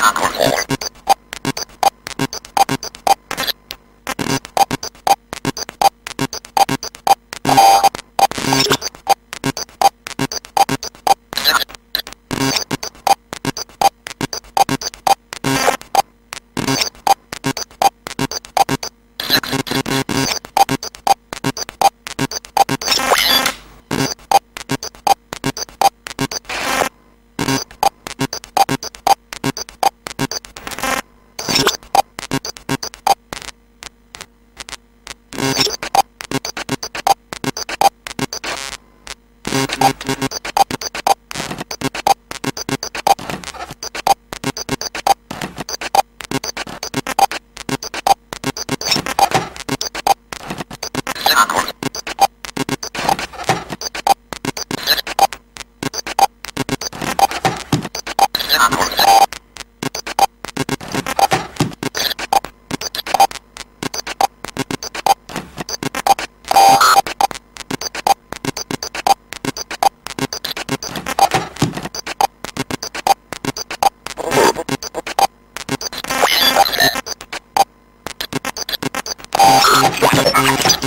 Concord Hall. You.